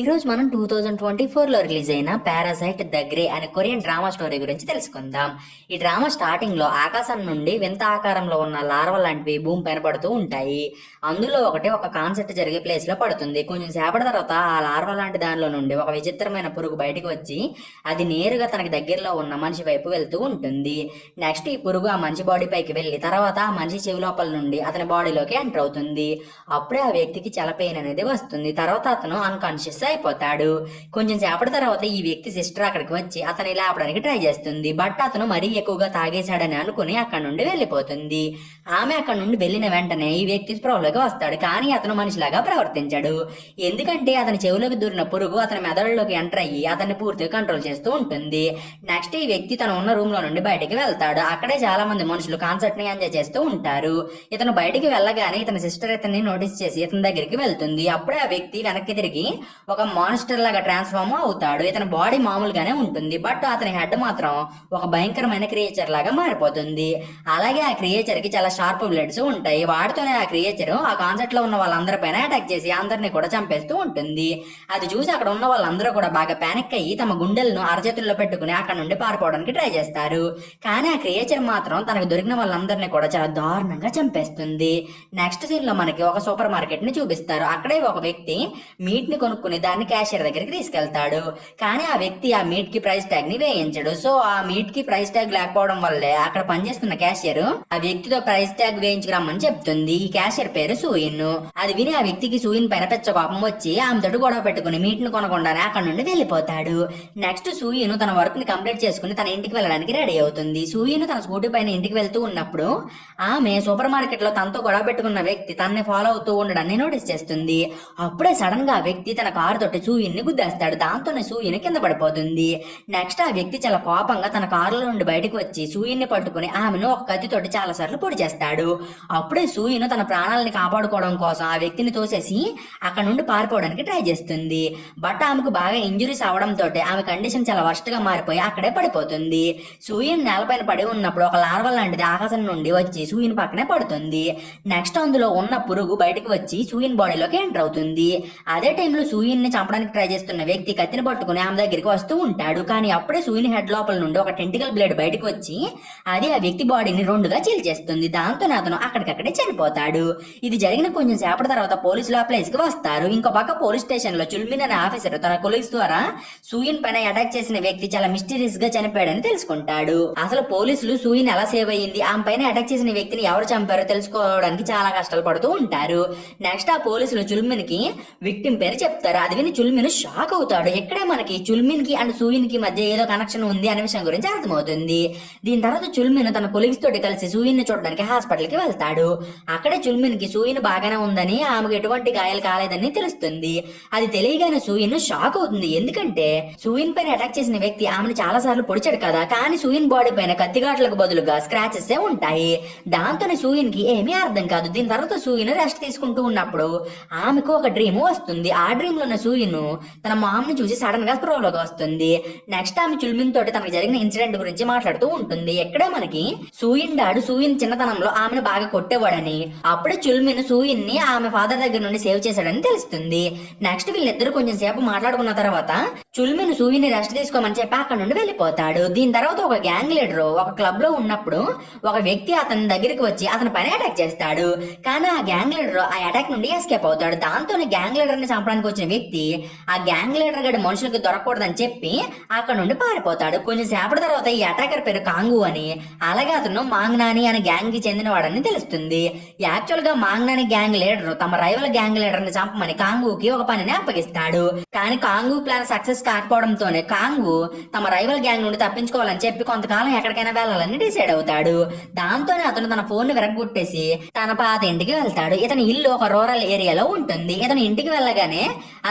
ఈ రోజు మనం టూ థౌజండ్ ట్వంటీ ఫోర్లో రిలీజ్ అయిన పారాసైట్ దగ్గరే అనే కొరియన్ డ్రామా స్టోరీ గురించి తెలుసుకుందాం. ఈ డ్రామా స్టార్టింగ్లో ఆకాశం నుండి వింత ఆకారంలో ఉన్న లార్వ లాంటివి భూమి పైన పడుతూ ఉంటాయి. అందులో ఒకటి ఒక కాన్సెప్ట్ జరిగే ప్లేస్లో పడుతుంది. కొంచెం సేపటి తర్వాత ఆ లార్వ లాంటి దానిలో నుండి ఒక విచిత్రమైన పురుగు బయటకు వచ్చి అది నేరుగా తనకి దగ్గరలో ఉన్న మనిషి వైపు వెళ్తూ ఉంటుంది. నెక్స్ట్ ఈ పురుగు ఆ మనిషి బాడీ పైకి వెళ్ళి తర్వాత ఆ మనిషి చెవి లోపల నుండి అతని బాడీలోకి ఎంటర్ అవుతుంది. అప్పుడే ఆ వ్యక్తికి చలపెయిన్ పెయిన్ అనేది వస్తుంది. తర్వాత అతను అన్కాన్షియస్ అయిపోతాడు. కొంచెం సేపటి తర్వాత ఈ వ్యక్తి సిస్టర్ అక్కడికి వచ్చి అతని లేపడానికి ట్రై చేస్తుంది. బట్ అతను మరీ ఎక్కువగా తాగేశాడని అనుకుని అక్కడ నుండి వెళ్ళిపోతుంది. ఆమె అక్కడ నుండి వెళ్ళిన వెంటనే ఈ వ్యక్తి స్ప్రోలోకి వస్తాడు. కానీ అతను మనిషిలాగా ప్రవర్తించాడు. ఎందుకంటే అతని చెవులోకి దూరిన పురుగు అతని మెదడులోకి ఎంటర్ అయ్యి అతన్ని పూర్తిగా కంట్రోల్ చేస్తూ ఉంటుంది. నెక్స్ట్ ఈ వ్యక్తి తను ఉన్న రూమ్లో నుండి బయటికి వెళ్తాడు. అక్కడే చాలా మంది మనుషులు కాన్సర్ట్ని ఎంజాయ్ చేస్తూ ఉంటారు. ఇతను బయటికి వెళ్ళగానే ఇతని సిస్టర్ ఇతన్ని నోటీస్ చేసి ఇతని దగ్గరికి వెళ్తుంది. అప్పుడే ఆ వ్యక్తి వెనక్కి తిరిగి ఒక మాన్స్టర్ లాగా ట్రాన్స్ఫార్మ్ అవుతాడు. ఇతని బాడీ మామూలుగానే ఉంటుంది. బట్ అతని హెడ్ మాత్రం ఒక భయంకరమైన క్రియేచర్ లాగా మారిపోతుంది. అలాగే ఆ క్రియేచర్కి చాలా షార్ప్ బ్లడ్స్ ఉంటాయి. వాటితోనే ఆ క్రియేచర్ ఆ కాన్సెప్ట్లో ఉన్న వాళ్ళందరిపైన అటాక్ చేసి అందరినీ కూడా చంపేస్తూ ఉంటుంది. అది చూసి అక్కడ ఉన్న వాళ్ళందరూ కూడా బాగా పానిక్ అయ్యి తమ గుండెలను అరచేతుల్లో పెట్టుకుని అక్కడ నుండి పారిపోవడానికి ట్రై చేస్తారు. కానీ ఆ క్రియేచర్ మాత్రం తనకు దొరికిన వాళ్ళందరినీ కూడా చాలా దారుణంగా చంపేస్తుంది. నెక్స్ట్ సీన్లో మనకి ఒక సూపర్ మార్కెట్ని చూపిస్తారు. అక్కడే ఒక వ్యక్తి మీట్ని కొనుక్కుని దాన్ని క్యాషియర్ దగ్గరికి తీసుకెళ్తాడు. కానీ ఆ వ్యక్తి ఆ మీట్కి ప్రైస్ ట్యాగ్ని వేయించడు. సో ఆ మీట్కి ప్రైస్ ట్యాగ్ లేకపోవడం వల్లే అక్కడ పనిచేస్తున్న క్యాషియర్ ఆ వ్యక్తితో ప్రైస్ ట్యాగ్ వేయించుకురమ్మని చెప్తుంది. ఈ క్యాషియర్ పేరు సూయిన్ అది విని ఆ వ్యక్తికి సూయిన్ పైన పెచ్చ కోపం వచ్చి ఆమె గొడవ పెట్టుకుని మీట్ని కొనకుండానే అక్కడ నుండి వెళ్ళిపోతాడు. నెక్స్ట్ సూయిన్ తన వర్క్ని కంప్లీట్ చేసుకుని తన ఇంటికి వెళ్ళడానికి రెడీ అవుతుంది. సూయిన్ తన స్కూటీ పైన ఇంటికి వెళ్తూ ఉన్నప్పుడు ఆమె సూపర్ మార్కెట్లో తనతో గొడవ పెట్టుకున్న వ్యక్తి తనని ఫాలో అవుతూ ఉండడాన్ని నోటీస్ చేస్తుంది. అప్పుడే సడన్గా ఆ వ్యక్తి తన కారు కారుతోటి సూయిన్ గుద్దేస్తాడు. దాంతోనే సూయిన్ కింద పడిపోతుంది. నెక్స్ట్ ఆ వ్యక్తి చాలా కోపంగా తన కారులో నుండి బయటకు వచ్చి సూయిన్ పట్టుకుని ఆమెను ఒక కత్తితోటి చాలా సార్లు పొడి చేస్తాడు. అప్పుడే సూయిన్ తన ప్రాణాలని కాపాడుకోవడం కోసం ఆ వ్యక్తిని తోసేసి అక్కడ నుండి పారిపోవడానికి ట్రై చేస్తుంది. బట్ ఆమెకు బాగా ఇంజురీస్ అవడంతో ఆమె కండిషన్ చాలా వర్స్ట్గా మారిపోయి అక్కడే పడిపోతుంది. సూయిన్ నేలపైన పడి ఉన్నప్పుడు ఒక లార్వ లాంటిది ఆకాశం నుండి వచ్చి సూయిన్ పక్కనే పడుతుంది. నెక్స్ట్ అందులో ఉన్న పురుగు బయటకు వచ్చి సూయిన్ బాడీలోకి ఎంటర్ అవుతుంది. అదే టైంలో సూయిన్ ని చంపడానికి ట్రై చేస్తున్న వ్యక్తి కత్తిని పట్టుకుని ఆమె దగ్గరికి వస్తూ ఉంటాడు. కానీ అప్పుడే సూయిన్ హెడ్ లోపల నుండి ఒక టెంటికల్ బ్లేడ్ బయటకు వచ్చి అది ఆ వ్యక్తి బాడీని రెండుగా చీల్చేస్తుంది దాంతో అతను అక్కడికక్కడే చనిపోతాడు. ఇది జరిగిన కొంచెం సేపటి తర్వాత పోలీసులు ఆ ప్లేస్కి వస్తారు. ఇంకో పక్క పోలీస్ స్టేషన్లో చుల్మిన్ అనే ఆఫీసర్ తన కొలీగ్స్ ద్వారా సూయిన్ పైన అటాక్ చేసిన వ్యక్తి చాలా మిస్టీరియస్గా చనిపోయాడని తెలుసుకుంటాడు. అసలు పోలీసులు సూయిన్ ఎలా సేవ్ అయ్యింది? ఆమె పైన అటాక్ చేసిన వ్యక్తిని ఎవరు చంపారో తెలుసుకోవడానికి చాలా కష్టాలు పడుతూ ఉంటారు. నెక్స్ట్ ఆ పోలీసులు చుల్మిన్కి విక్టిమ్ పేరు చెప్తారు. అది విని చుల్మిన్ షాక్ అవుతాడు. ఇక్కడే మనకి చుల్మిన్కి అండ్ సూయిన్కి మధ్య ఏదో కనెక్షన్ ఉంది అనే విషయం గురించి అర్థమవుతుంది. దీని తర్వాత చుల్మిన్ తన కొలిగ్స్ తోటి కలిసి సూయిన్ని చూడడానికి హాస్పిటల్కి వెళ్తాడు. అక్కడే చుల్మిన్కి సూయిన్ బాగానే ఉందని ఆమెకు ఎటువంటి గాయాలు కాలేదని తెలుస్తుంది. అది తెలియగానే సూయిన్ షాక్ అవుతుంది. ఎందుకంటే సూయిన్ పైన అటాక్ చేసిన వ్యక్తి ఆమెను చాలా సార్లు పొడిచాడు కదా. కానీ సూయిన్ బాడీ పైన కత్తిగాట్లకు బదులుగా స్క్రాచెస్ ఉంటాయి. దాంతోనే సూయిన్కి ఏమీ అర్థం కాదు. దీని తర్వాత సూయిన్ రెస్ట్ తీసుకుంటూ ఉన్నప్పుడు ఆమెకు ఒక డ్రీమ్ వస్తుంది. ఆ డ్రీమ్లో ఉన్న సూర్యును తన మామ్ని చూసి సడన్గా స్ప్రోలోకి వస్తుంది. నెక్స్ట్ ఆమె చుల్మిన్ తోటి తనకు జరిగిన ఇన్సిడెంట్ గురించి మాట్లాడుతూ ఉంటుంది. ఎక్కడ మనకి? సూయిన్ డాడు సూయిన్ చిన్నతనంలో ఆమెను బాగా కొట్టేవాడని. అప్పుడే చుల్మిన్ సూయిన్ని ఆమె ఫాదర్ దగ్గర నుండి సేవ్ చేశాడని తెలుస్తుంది. నెక్స్ట్ వీళ్ళిద్దరు కొంచెం సేపు మాట్లాడుకున్న తర్వాత చుల్మిన్ సూయిన్ని రెస్ట్ తీసుకోమని చెప్పి అక్కడ నుండి వెళ్ళిపోతాడు. దీని తర్వాత ఒక గ్యాంగ్ లీడర్ ఒక క్లబ్లో ఉన్నప్పుడు ఒక వ్యక్తి అతని దగ్గరికి వచ్చి అతని పైన అటాక్ చేస్తాడు. కానీ ఆ గ్యాంగ్ లీడర్ ఆ అటాక్ నుండి ఎస్కేప్ అవుతాడు. దాంతోనే గ్యాంగ్ లీడర్ని చంపడానికి వచ్చిన వ్యక్తి ఆ గ్యాంగ్ లీడర్ గడి మనుషులకు దొరకకూడదని చెప్పి అక్కడ నుండి పారిపోతాడు. కొంచెం సేపటి తర్వాత ఈ అటాకర్ పేరు కాంగు అని అలాగే అతను మాంగ్నాని అనే గ్యాంగ్కి చెందినవాడని తెలుస్తుంది. యాక్చువల్గా మాంగ్నాని గ్యాంగ్ లీడర్ తమ రైవల్ గ్యాంగ్ లీడర్ని చంపమని కాంగుకి ఒక పనిని అప్పగిస్తాడు. కానీ కాంగు ప్లాన్ సక్సెస్ కాకపోవడంతోనే కాంగు తమ రైవల్ గ్యాంగ్ నుండి తప్పించుకోవాలని చెప్పి కొంతకాలం ఎక్కడికైనా వెళ్ళాలని డిసైడ్ అవుతాడు. దాంతోనే అతను తన ఫోన్ను విరగొట్టేసి తన పాత ఇంటికి వెళ్తాడు. ఇతని ఇల్లు ఒక రూరల్ ఏరియాలో ఉంటుంది. ఇతను ఇంటికి వెళ్ళగానే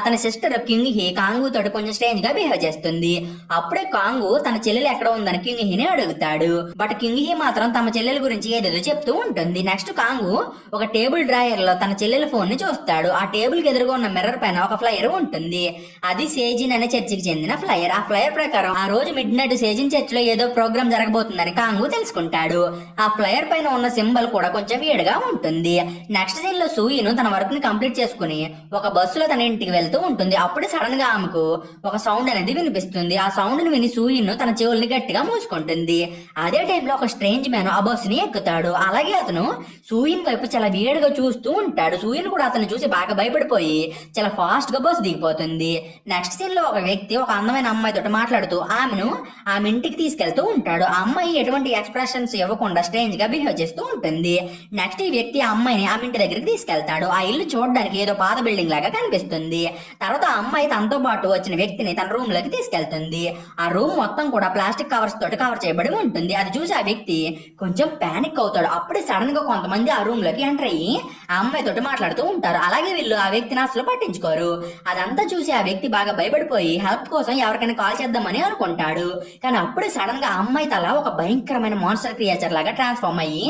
అతని సిస్టర్ కింగ్ హి కాంగు తోటి కొంచెం స్ట్రేంజ్గా బిహేవ్ చేస్తుంది. అప్పుడే కాంగు తన చెల్లెలు ఎక్కడ ఉందని కింగ్ హీని అడుగుతాడు. బట్ కింగ్ హి మాత్రం తమ చెల్లెల గురించి ఏదేదో చెప్తూ ఉంటుంది. నెక్స్ట్ కాంగు ఒక టేబుల్ డ్రాయర్లో తన చెల్లెల ఫోన్ని చూస్తాడు. ఆ టేబుల్కి ఎదురుగా ఉన్న మిర్రర్ పైన ఒక ఫ్లైయర్ ఉంటుంది. అది సేజిన్ అనే చర్చికి చెందిన ఫ్లైయర్ ఆ ఫ్లైయర్ ప్రకారం ఆ రోజు మిడ్ నైట్ సేజిన్ చర్చ్లో ఏదో ప్రోగ్రామ్ జరగబోతుందని కాంగు తెలుసుకుంటాడు. ఆ ఫ్లయర్ పైన ఉన్న సింబల్ కూడా కొంచెం వేడిగా ఉంటుంది. నెక్స్ట్ సీన్లో సూయిను తన వర్క్ని కంప్లీట్ చేసుకుని ఒక బస్సులో తన ఇంటికి వెళ్తూ ఉంటుంది. అప్పుడే సడన్గా ఆమెకు ఒక సౌండ్ అనేది వినిపిస్తుంది. ఆ సౌండ్ని విని సూయిన్ తన చెవుల్ని గట్టిగా మూసుకుంటుంది. అదే టైంలో ఒక స్ట్రేంజ్ మ్యాన్ ఆ బస్ని ఎక్కుతాడు. అలాగే అతను సూయిన్ వైపు చాలా వేడిగా చూస్తూ ఉంటాడు. సూయిన్ కూడా అతను చూసి బాగా భయపడిపోయి చాలా ఫాస్ట్గా బస్ దిగిపోతుంది. నెక్స్ట్ సీన్లో ఒక వ్యక్తి ఒక అందమైన అమ్మాయితో మాట్లాడుతూ ఆమెను ఆమె ఇంటికి తీసుకెళ్తూ ఉంటాడు. ఆ అమ్మాయి ఎటువంటి ఎక్స్ప్రెషన్స్ ఇవ్వకుండా స్ట్రేంజ్గా బిహేవ్ చేస్తూ ఉంటుంది. నెక్స్ట్ ఈ వ్యక్తి ఆ అమ్మాయిని ఆమె ఇంటి దగ్గరికి తీసుకెళ్తాడు. ఆ ఇల్లు చూడడానికి ఏదో పాత బిల్డింగ్ లాగా కనిపిస్తుంది. తర్వాత ఆ అమ్మాయి తనతో పాటు వచ్చిన వ్యక్తిని తన రూమ్లోకి తీసుకెళ్తుంది. ఆ రూమ్ మొత్తం కూడా ప్లాస్టిక్ కవర్స్ తోటి కవర్ చేయబడి ఉంటుంది. అది చూసి ఆ వ్యక్తి కొంచెం పానిక్ అవుతాడు. అప్పుడే సడన్గా కొంతమంది ఆ రూమ్లోకి ఎంటర్ అయ్యి ఆ అమ్మాయి తోటి మాట్లాడుతూ ఉంటారు. అలాగే వీళ్ళు ఆ వ్యక్తిని అసలు పట్టించుకోరు. అదంతా చూసి ఆ వ్యక్తి బాగా భయపడిపోయి హెల్ప్ కోసం ఎవరికైనా కాల్ చేద్దామని అనుకుంటాడు. కానీ అప్పుడే సడన్గా ఆ అమ్మాయి తల ఒక భయంకరమైన మాన్స్టర్ క్రియేచర్ లాగా ట్రాన్స్ఫార్మ్ అయ్యి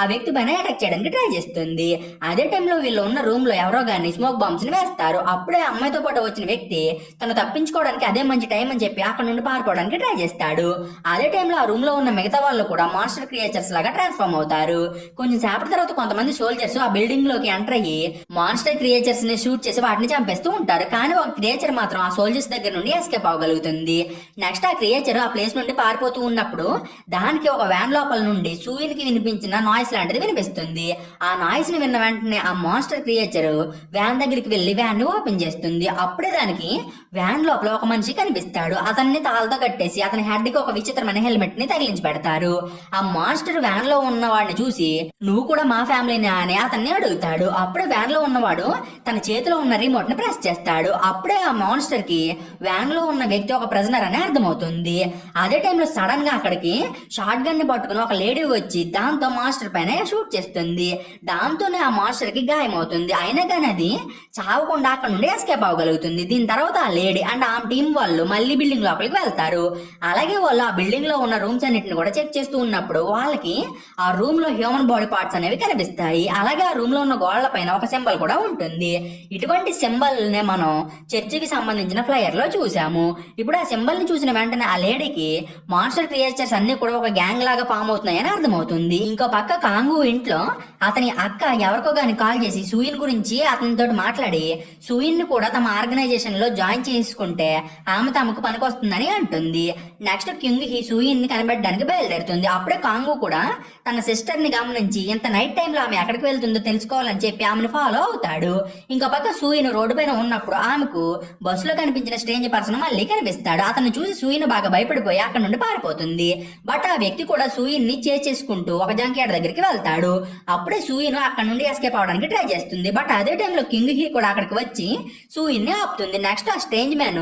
ఆ వ్యక్తి పైన అటాక్ చేయడానికి ట్రై చేస్తుంది. అదే టైంలో వీళ్ళు ఉన్న రూమ్లో ఎవరో గాని స్మోక్ బాంబ్స్ని వేస్తారు. అప్పుడే అమ్మాయితో పాటు వచ్చిన వ్యక్తి తను తప్పించుకోవడానికి అదే మంచి టైం అని చెప్పి అక్కడ నుండి పారిపోవడానికి ట్రై చేస్తాడు. అదే టైంలో ఆ రూమ్లో ఉన్న మిగతా వాళ్ళు కూడా మాన్స్టర్ క్రియేచర్స్ లాగా ట్రాన్స్ఫార్మ్ అవుతారు. కొంచెం సేపటి తర్వాత కొంతమంది సోల్జర్స్ ఆ బిల్డింగ్లోకి ఎంటర్ అయ్యి మాన్స్టర్ క్రియేచర్స్ని షూట్ చేసి వాటిని చంపేస్తూ ఉంటారు. కానీ ఒక క్రియేచర్ మాత్రం ఆ సోల్జర్స్ దగ్గర నుండి ఎస్కేప్ అవ్వగలుగుతుంది. నెక్స్ట్ ఆ క్రియేచర్ ఆ ప్లేస్ నుండి పారిపోతూ ఉన్నప్పుడు దానికి ఒక వ్యాన్ లోపల నుండి సూర్యునికి వినిపించిన వినిపించిన నాయిస్ లాంటిది వినిపిస్తుంది. ఆ నాయిస్ని విన్న వెంటనే ఆ మాస్టర్ క్రియేచర్ వ్యాన్ దగ్గరికి వెళ్ళి వ్యాన్ని ఓపెన్ చేస్తుంది. అప్పుడే దానికి వ్యాన్ లోపల ఒక మనిషి కనిపిస్తాడు. అతన్ని తాళ్ళతో కట్టేసి అతని హెడ్కి ఒక విచిత్రమైన హెల్మెట్ని తగిలించి పెడతారు. ఆ మాస్టర్ వ్యాన్లో ఉన్న వాడిని చూసి నువ్వు కూడా మా ఫ్యామిలీనే అని అతన్ని అడుగుతాడు. అప్పుడే వ్యాన్లో ఉన్నవాడు తన చేతిలో ఉన్న రిమోట్ని ప్రెస్ చేస్తాడు. అప్పుడే ఆ మాన్స్టర్కి వ్యాన్లో ఉన్న వ్యక్తి ఒక ప్రెజనర్ అని అర్థమవుతుంది. అదే టైంలో సడన్గా అక్కడికి షార్ట్ గన్ని పట్టుకుని ఒక లేడీ వచ్చి దాంతో మాస్టర్ పైన షూట్ చేస్తుంది. దాంతోనే ఆ మాస్టర్కి గాయమవుతుంది. అయినా కానీ అది చావకుండా అక్కడ నుండి ఎస్కేప్ అవ్వగలుగుతుంది. దీని తర్వాత ఆ లేడీ అండ్ ఆ టీం వాళ్ళు మళ్ళీ బిల్డింగ్ లోపలికి వెళ్తారు. అలాగే వాళ్ళు ఆ బిల్డింగ్లో ఉన్న రూమ్స్ అన్నిటిని కూడా చెక్ చేస్తూ ఉన్నప్పుడు వాళ్ళకి ఆ రూమ్లో హ్యూమన్ బాడీ పార్ట్స్ అనేవి కనిపిస్తాయి. అలాగే ఆ రూమ్లో ఉన్న గోడల పైన ఒక సింబల్ కూడా ఉంటుంది. ఇటువంటి సింబల్ నే మనం చర్చికి సంబంధించిన ఫ్లైయర్లో చూసాము ఇప్పుడు ఆ సింబల్ని చూసిన వెంటనే ఆ లేడీకి మాస్టర్ క్రియేచర్స్ అన్ని కూడా ఒక గ్యాంగ్ లాగా ఫామ్ అవుతున్నాయని అర్థమవుతుంది. ఇంకో పక్క కాంగు ఇంట్లో అతని అక్క ఎవరికో గాని కాల్ చేసి సూయిన్ గురించి అతనితో మాట్లాడి సూయిన్ని కూడా తమ ఆర్గనైజేషన్లో జాయిన్ చేసుకుంటే ఆమె తమకు పనికొస్తుందని అంటుంది. నెక్స్ట్ కింగ్ హీ సూయిన్ని కనిపెట్టడానికి బయలుదేరుతుంది. అప్పుడే కాంగు కూడా తన సిస్టర్ని గమనించి ఇంత నైట్ టైంలో ఆమె ఎక్కడికి వెళ్తుందో తెలుసుకోవాలని చెప్పి ఆమెను ఫాలో అవుతాడు. ఇంకో పక్క సూయిన్ రోడ్డు పైన ఉన్నప్పుడు ఆమెకు బస్సులో కనిపించిన స్ట్రేంజ్ పర్సన్ మళ్ళీ కనిపిస్తాడు. అతను చూసి సూయిన్ బాగా భయపడిపోయి అక్కడ నుండి పారిపోతుంది. బట్ ఆ వ్యక్తి కూడా సూయిన్ని చేసుకుంటూ ఒక దగ్గర దగ్గరికి వెళ్తాడు. అప్పుడే సూయిను అక్కడ నుండి ఎస్కేప్ అవడానికి ట్రై చేస్తుంది. బట్ అదే టైంలో కింగ్ హీ కూడా అక్కడికి వచ్చి సూయిన్ని ఆపుతుంది. నెక్స్ట్ ఆ స్ట్రేంజ్ మ్యాన్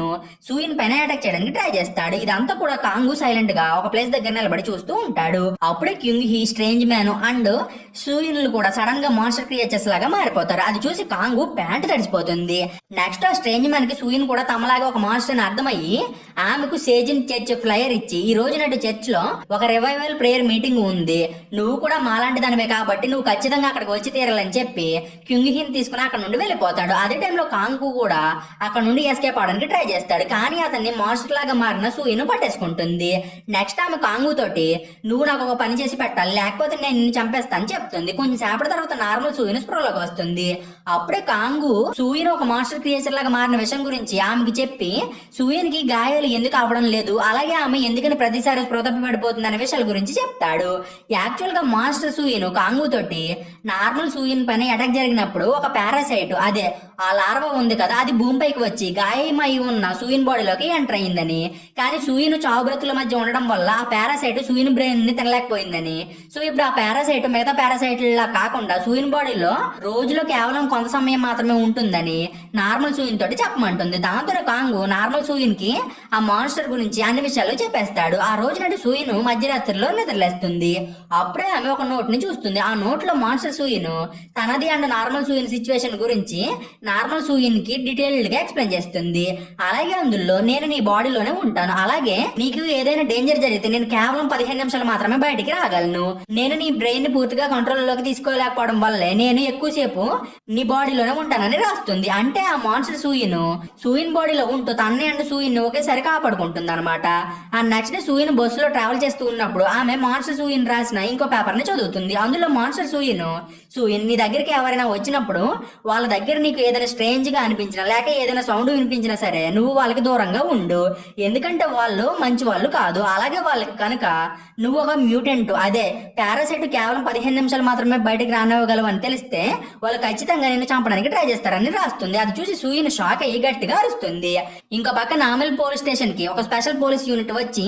సూయిన్ పైన అటాక్ చేయడానికి ట్రై చేస్తాడు. ఇదంతా కూడా కాంగు సైలెంట్గా ఒక ప్లేస్ దగ్గర నిలబడి చూస్తూ ఉంటాడు. అప్పుడే కింగ్ హీ స్ట్రేంజ్ మ్యాన్ అండ్ సూయిన్లు కూడా సడన్గా మాస్టర్ క్రియేచర్స్ లాగా మారిపోతారు. అది చూసి కాంగు ప్యాంట్ తడిసిపోతుంది. నెక్స్ట్ ఆ స్ట్రేంజ్ మ్యాన్కి సూయిన్ కూడా తమలాగా ఒక మాస్టర్ అని అర్థమయ్యి ఆమెకు సేజిన్ చర్చ్ ఫ్లయర్ ఇచ్చి ఈ రోజు నాటి చర్చ్లో ఒక రివైవల్ ప్రేయర్ మీటింగ్ ఉంది. నువ్వు కూడా మా మాలాంటి దానివే కాబట్టి నువ్వు ఖచ్చితంగా అక్కడికి వచ్చి తీరాలని చెప్పి క్యుంగిహిన్ తీసుకుని అక్కడ నుండి వెళ్ళిపోతాడు. అదే టైంలో కాంగు కూడా అక్కడ నుండి ఎస్కేప్ అవడానికి ట్రై చేస్తాడు. కానీ అతన్ని మాస్టర్ లాగా మారిన సూయిను పట్టేసుకుంటుంది. నెక్స్ట్ ఆమె కాంగు తోటి నువ్వు నాకు ఒక పని చేసి పెట్టాలి. లేకపోతే నేను నిన్ను చంపేస్తాను చెప్తుంది. కొంచెం సేపటి తర్వాత నార్మల్ సూయిను స్ప్రోలోకి వస్తుంది. అప్పుడే కాంగు సూయను ఒక మాస్టర్ క్రియేచర్ లాగా మారిన విషయం గురించి ఆమెకి చెప్పి సూయనికి గాయాలు ఎందుకు అవ్వడం లేదు? అలాగే ఆమె ఎందుకని ప్రతిసారి స్పృతపి అనే విషయాల గురించి చెప్తాడు. యాక్చువల్గా మాస్టర్ సూయను కాంగు తోటి నార్మల్ సూయన్ పైన అటాక్ జరిగినప్పుడు ఒక పారాసైట్ అదే ఆ లార్వా ఉంది కదా అది భూమిపైకి వచ్చి గాయమై ఉన్న సూయిన్ బాడీలోకి ఎంటర్ అయిందని కానీ సూయిన్ చావుబ్రతుల మధ్య ఉండడం వల్ల ఆ పారాసైట్ సూయిన్ బ్రెయిన్ని తినలేకపోయిందని. సో ఇప్పుడు ఆ పారాసైట్ మిగతా పారాసైట్ లా కాకుండా సూయిన్ బాడీలో రోజులో కేవలం కొంత సమయం మాత్రమే ఉంటుందని నార్మల్ సూయిన్ తోటి చెప్పమంటుంది. దాంతో కాంగు నార్మల్ సూయిన్కి ఆ మాన్స్టర్ గురించి అన్ని విషయాలు చెప్పేస్తాడు. ఆ రోజు నాటి సూయిన్ మధ్యరాత్రిలో నిద్రలేస్తుంది. అప్పుడే ఆమె ఒక నోట్ని చూస్తుంది. ఆ నోట్లో మాన్స్టర్ సూయిన్ తనది అండ్ నార్మల్ సూయిన్ సిచ్యువేషన్ గురించి నార్మల్ సూయిన్కి డీటెయిల్డ్గా ఎక్స్ప్లెయిన్ చేస్తుంది. అలాగే అందులో నేను నీ బాడీలోనే ఉంటాను. అలాగే నీకు ఏదైనా డేంజర్ జరిగితే నేను కేవలం పదిహేను నిమిషాలు మాత్రమే బయటికి రాగలను. నేను నీ బ్రెయిన్ని పూర్తిగా కంట్రోల్లోకి తీసుకోలేకపోవడం వల్లే నేను ఎక్కువసేపు నీ బాడీలోనే ఉంటానని రాస్తుంది. అంటే ఆ మాన్సర్ సూయిన్ సూయిన్ బాడీలో ఉంటూ తన్నే అండ్ సూయిన్ ఒకేసారి కాపాడుకుంటుంది అనమాట ఆ నచ్చిన సూయిన్ బస్సులో ట్రావెల్ చేస్తూ ఉన్నప్పుడు ఆమె మాన్సర్ సూయిన్ రాసిన ఇంకో పేపర్ని చదువుతుంది. అందులో మాన్సర్ సూయిన్ సూయిన్ నీ దగ్గరికి ఎవరైనా వచ్చినప్పుడు వాళ్ళ దగ్గర నీకు ఏదైనా ఏదైనా స్ట్రేంజ్గా అనిపించినా లేక ఏదైనా సౌండ్ వినిపించినా సరే నువ్వు వాళ్ళకి దూరంగా ఉండు. ఎందుకంటే వాళ్ళు మంచి వాళ్ళు కాదు. అలాగే వాళ్ళకి కనుక నువ్వు ఒక మ్యూటెంట్ అదే పారాసైట్ కేవలం పదిహేను నిమిషాలు మాత్రమే బయటకు రానివ్వగలవు అని తెలిస్తే వాళ్ళు ఖచ్చితంగా నిన్ను చంపడానికి ట్రై చేస్తారని రాస్తుంది. అది చూసి సూయిని షాక్ అయ్యి గట్టిగా అరుస్తుంది. ఇంకో పక్క నామిల్ పోలీస్ స్టేషన్కి ఒక స్పెషల్ పోలీస్ యూనిట్ వచ్చి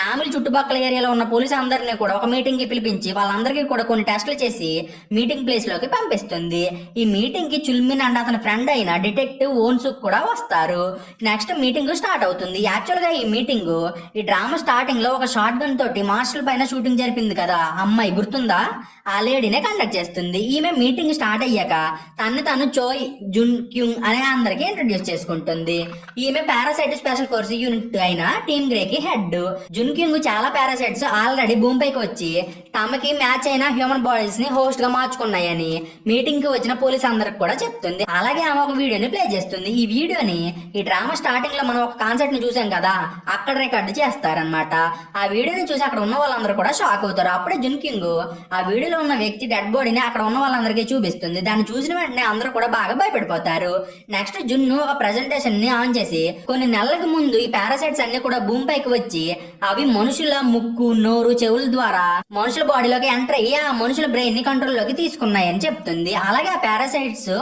నామిల్ చుట్టుపక్కల ఏరియాలో ఉన్న పోలీస్ అందరినీ కూడా ఒక మీటింగ్కి పిలిపించి వాళ్ళందరికీ కూడా కొన్ని టెస్టులు చేసి మీటింగ్ ప్లేస్లోకి పంపిస్తుంది. ఈ మీటింగ్కి చుల్మిన్ అండ్ అతని ఫ్రెండ్ అయిన డిటెక్టివ్ ఓన్సుక్ కూడా వస్తారు. నెక్స్ట్ మీటింగ్ స్టార్ట్ అవుతుంది. యాక్చువల్గా ఈ మీటింగ్ ఈ డ్రామా స్టార్టింగ్లో ఒక షార్ట్ గన్ తోటి మార్షల్ పైన షూటింగ్ జరిపింది కదా. అమ్మాయి గుర్తుందా? ఆ లేడీనే కండక్ట్ చేస్తుంది. ఈమె మీటింగ్ స్టార్ట్ అయ్యాక తను తను చోయ్ జున్ క్యూంగ్ అనే అందరికి ఇంట్రడ్యూస్ చేసుకుంటుంది. ఈమె పారాసైట్ స్పెషల్ ఫోర్స్ యూనిట్ అయిన టీమ్ గ్రే కి హెడ్ జున్ క్యూంగ్ చాలా పారాసైట్స్ ఆల్రెడీ భూమి పైకి వచ్చి తమకి మ్యాచ్ అయిన హ్యూమన్ బాడీస్ని హోస్ట్గా మార్చుకున్నాయని మీటింగ్కి వచ్చిన పోలీస్ అందరికి కూడా చెప్తుంది. అలాగే ఆమె ఒక వీడియోని ప్లే చేస్తుంది. ఈ వీడియోని ఈ డ్రామా స్టార్టింగ్లో మనం ఒక కాన్సెప్ట్ని చూసాం కదా అక్కడ రికార్డు చేస్తారనమాట ఆ వీడియోని చూసి అక్కడ ఉన్న వాళ్ళందరూ కూడా షాక్ అవుతారు. అప్పుడే జున్ కింగ్ ఆ మధ్యలో ఉన్న వ్యక్తి డెడ్ బాడీని అక్కడ ఉన్న వాళ్ళందరికీ చూపిస్తుంది. దాన్ని చూసిన వెంటనే అందరూ కూడా బాగా భయపడిపోతారు. నెక్స్ట్ జున్ను ఒక ప్రెజెంటేషన్ని ఆన్ చేసి కొన్ని నెలలకు ముందు ఈ పారాసైట్స్ అన్ని కూడా భూమి పైకి వచ్చి అవి మనుషుల ముక్కు నోరు చెవుల ద్వారా మనుషుల బాడీలోకి ఎంటర్ అయ్యి ఆ మనుషుల బ్రెయిన్ని కంట్రోల్లోకి తీసుకున్నాయని చెప్తుంది. అలాగే ఆ పారాసైట్స్